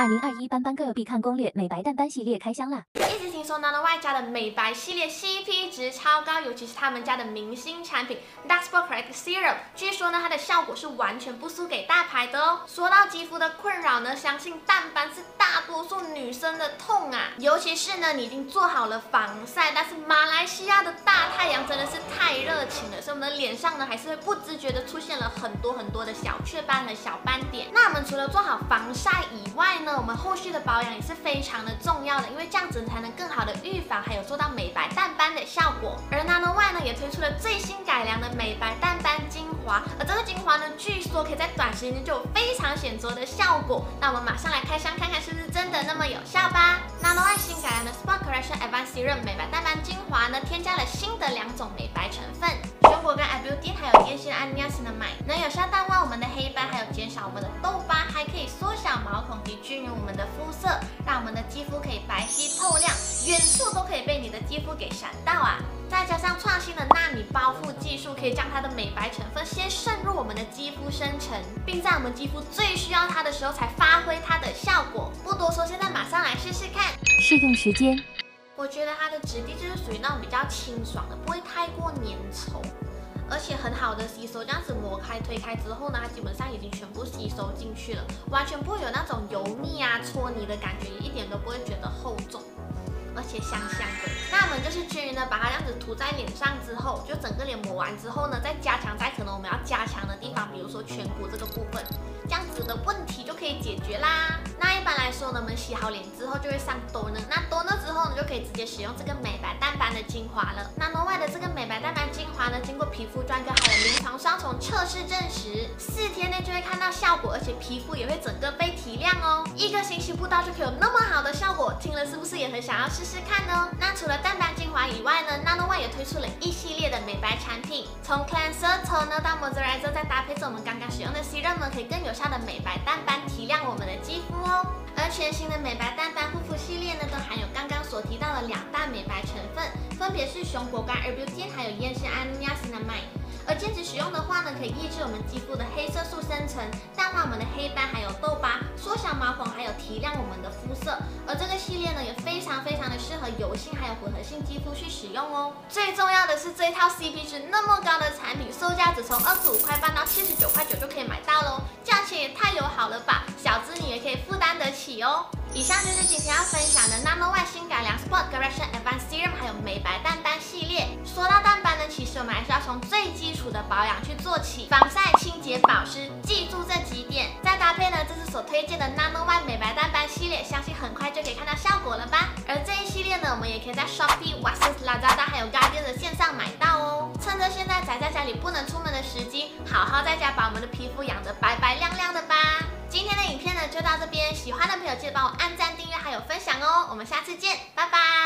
二零二一斑斑个必看攻略美白淡斑系列开箱啦！一直听说 n a n y 家的美白系列 CP 值超高，尤其是他们家的明星产品 Dark Spot Correct Serum，据说呢它的效果是完全不输给大牌的哦。说到肌肤的困扰呢，相信淡斑是大多数女生的痛啊，尤其是呢你已经做好了防晒，但是马来西亚的大太阳真的是太热情了，所以我们的脸上呢还是会不自觉的出现了很多很多的小雀斑和小斑点。那我们除了做好防晒以外呢，我们后续的保养也是非常的重要的，因为这样子才能更好的预防，还有做到美白淡斑的效果。而 Nano White 呢，也推出了最新改良的美白淡斑精华，而这个精华呢，据说可以在短时间内就有非常显著的效果。那我们马上来开箱看看是不是真的那么有效吧。Nano White 新改良的 Spot Correction Advanced Serum 美白淡斑精华呢，添加了新的两种美白成分，全果跟 a b u t i 还有烟酰胺类型的买能有效均匀我们的肤色，让我们的肌肤可以白皙透亮，远处都可以被你的肌肤给闪到啊！再加上创新的纳米包覆技术，可以将它的美白成分先渗入我们的肌肤深层，并在我们肌肤最需要它的时候才发挥它的效果。不多说，现在马上来试试看。试用时间，我觉得它的质地就是属于那种比较清爽的，不会太过粘稠。而且很好的吸收，这样子磨开推开之后呢，它基本上已经全收进去了，完全不会有那种油腻啊、搓泥的感觉，一点都不会觉得厚重，而且香香的。那我们就是均匀的把它这样子涂在脸上之后，就整个脸抹完之后呢，再加强在可能我们要加强的地方，比如说颧骨这个部分，这样子的问题就可以解决啦。那一般来说呢，我们洗好脸之后就会上多呢，那多呢之后呢，就可以直接使用这个美白淡斑的精华了。那诺外的这个美白淡斑精华呢，经过皮肤专科还有临床双重测试证实，四天内就会看到效果，而且皮肤也会整个被提亮哦。一个星期不到就可以有那么好的效果，听了是不是也很想要试试看呢？那除了淡斑精华以外呢，Nano One 也推出了一系列的美白产品，从 cleanser、toner 到 moisturizer，再搭配着我们刚刚使用的 serum 呢，可以更有效的美白淡斑，提亮我们的肌肤哦。而全新的美白淡斑护肤系列呢，都含有刚刚所提到的两大美白成分，分别是熊果苷 Arbutin 还有烟酰胺尿酰胺。可以抑制我们肌肤的黑色素生成，淡化我们的黑斑还有痘疤，缩小毛孔，还有提亮我们的肤色。而这个系列呢，也非常非常的适合油性还有混合性肌肤去使用哦。最重要的是这一套 CP 值那么高的产品，售价只从二十五块半到七十九块九就可以买到喽，价钱也太友好了吧，小资女也可以负担得起哦。以上就是今天要分享的 Nano White 新改良 Spot Correction Advanced Serum 还有美白淡斑系列。说到淡斑呢，其实我们还是要从最的保养去做起，防晒、清洁、保湿，记住这几点，再搭配呢这次所推荐的 Nano White 美白淡斑系列，相信很快就可以看到效果了吧。而这一系列呢，我们也可以在 Shopee、Watsons、Lazada 还有 Guardian 的线上买到哦。趁着现在宅在家里不能出门的时机，好好在家把我们的皮肤养得白白亮亮的吧。今天的影片呢就到这边，喜欢的朋友记得帮我按赞、订阅还有分享哦。我们下次见，拜拜。